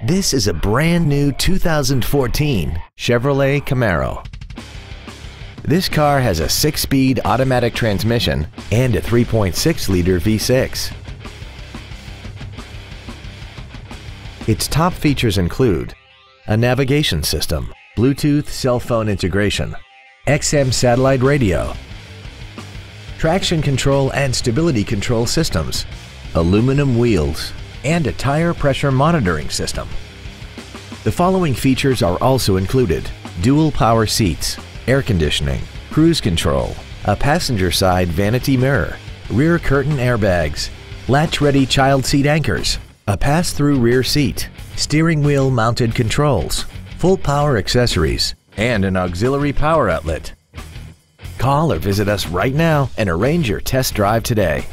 This is a brand new 2014 Chevrolet Camaro. This car has a six-speed automatic transmission and a 3.6-liter V6. Its top features include a navigation system, Bluetooth cell phone integration, XM satellite radio, traction control and stability control systems, aluminum wheels, and a tire pressure monitoring system. The following features are also included. Dual power seats, air conditioning, cruise control, a passenger side vanity mirror, rear curtain airbags, latch-ready child seat anchors, a pass-through rear seat, steering wheel mounted controls, full power accessories, and an auxiliary power outlet. Call or visit us right now and arrange your test drive today.